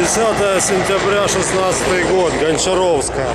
10 сентября 16 год, Гончаровская.